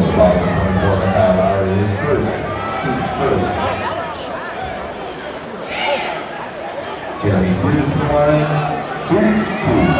French Lion from first, teams first. Jeremy from line, two.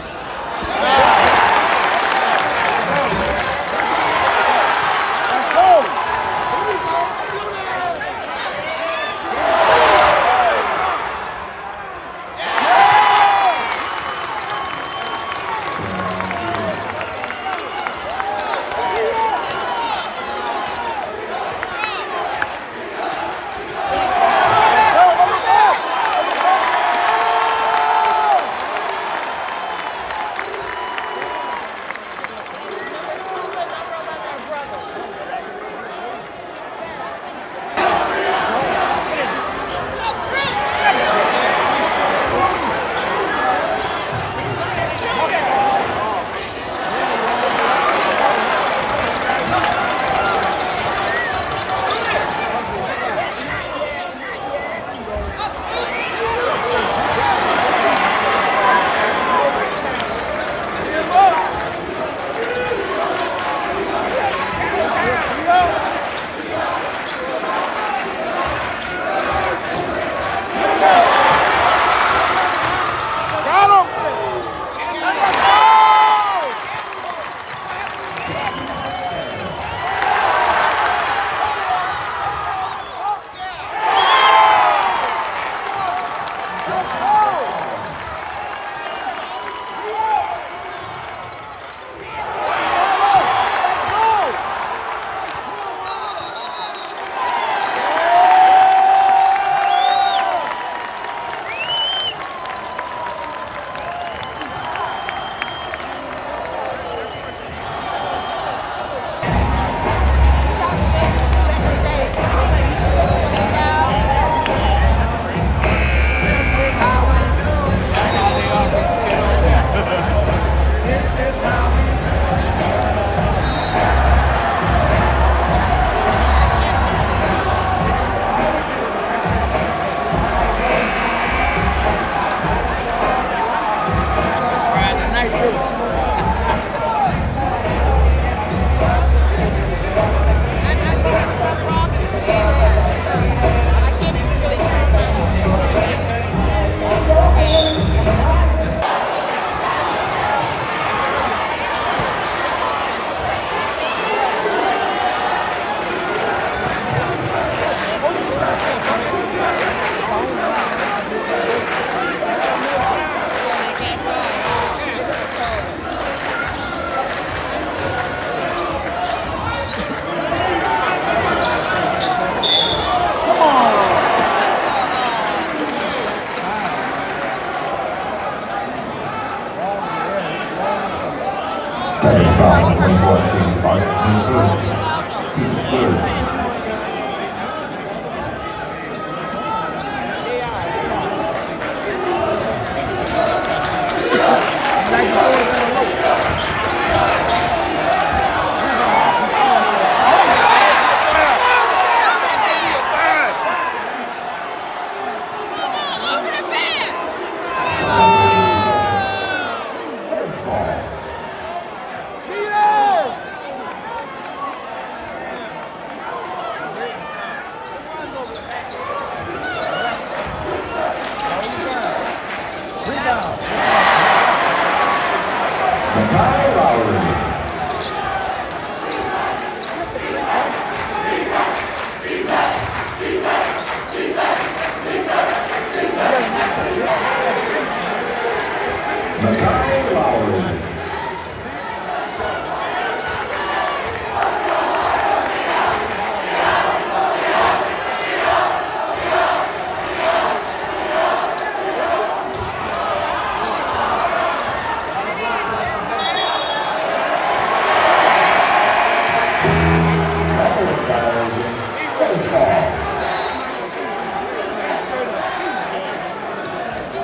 Baseball.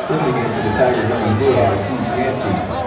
Moving into the Tigers number zero, Keith Yancey.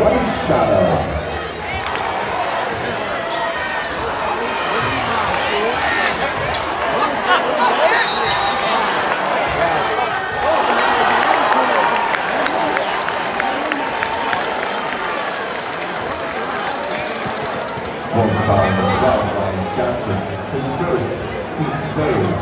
White Shadow. One Johnson, his first team stay.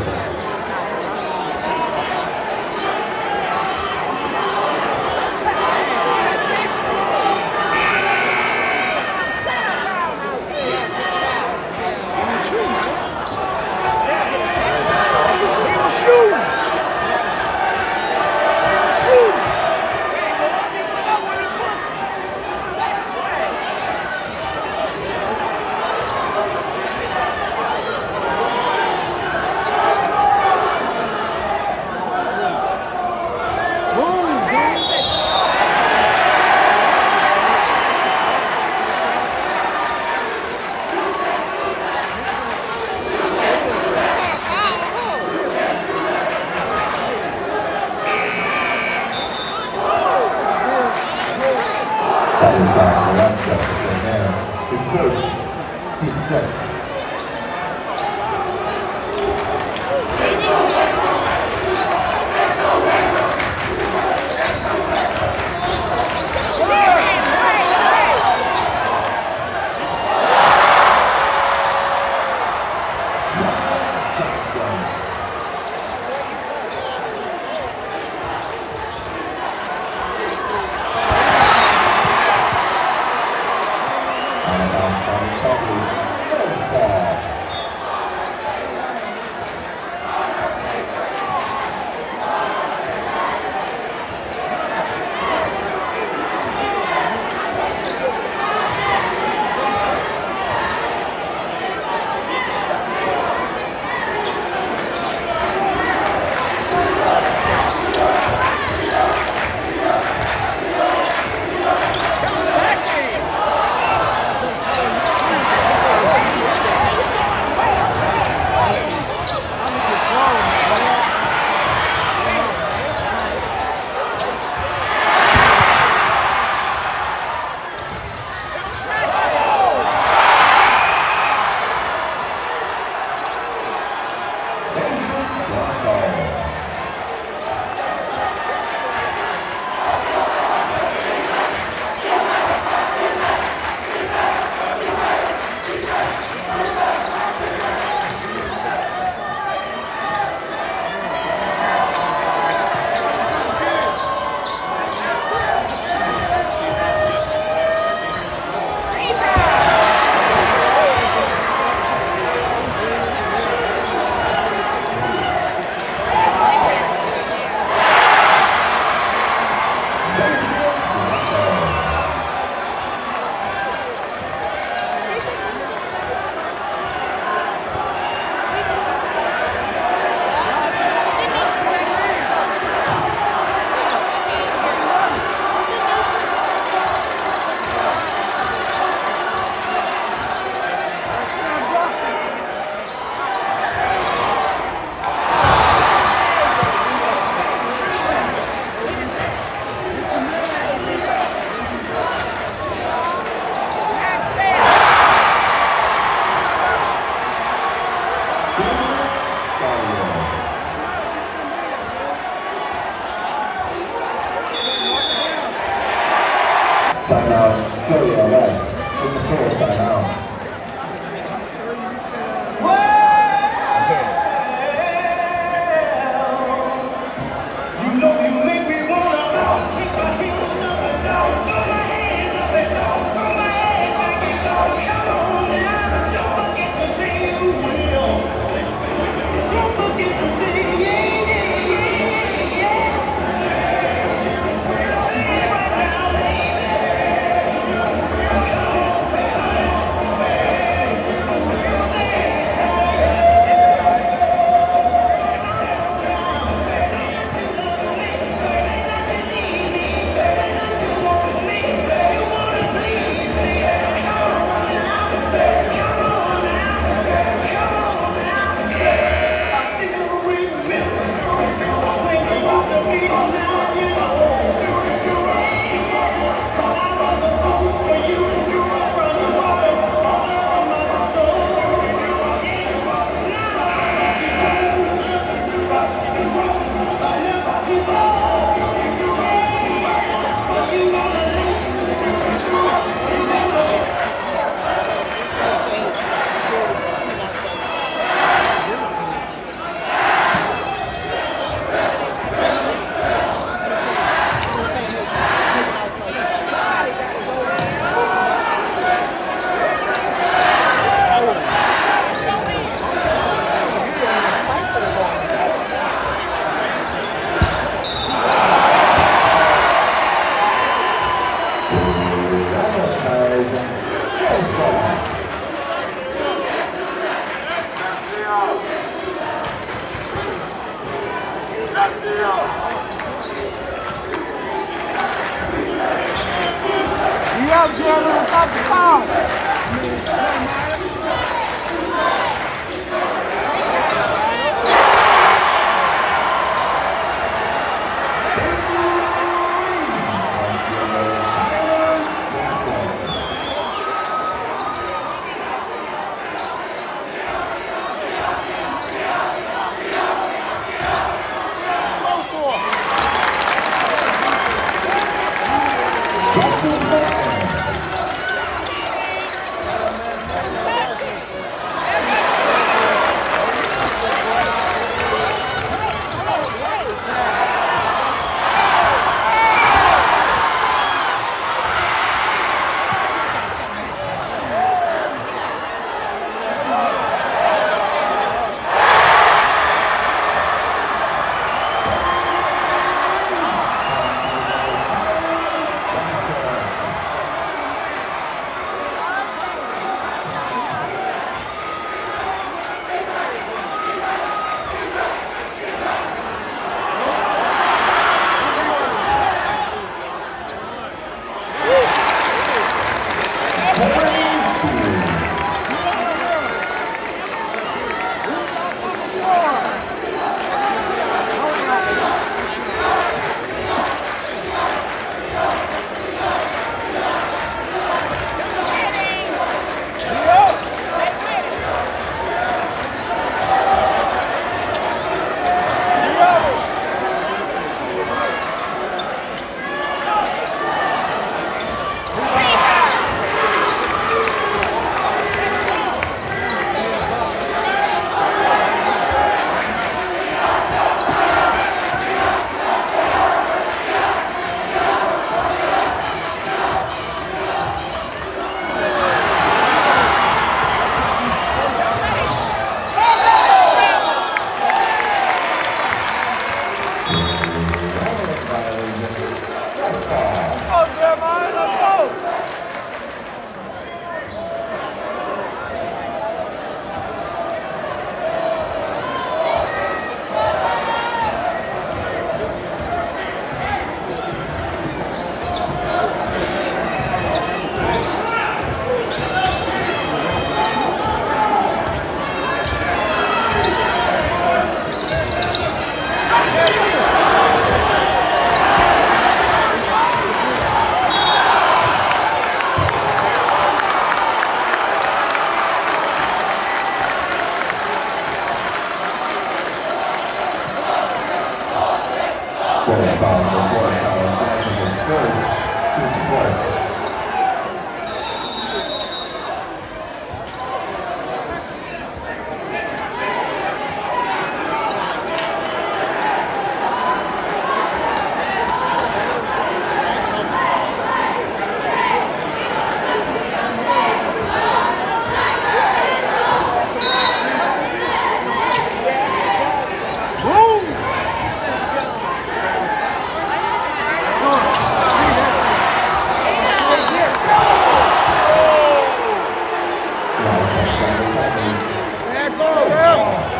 É gol! É gol!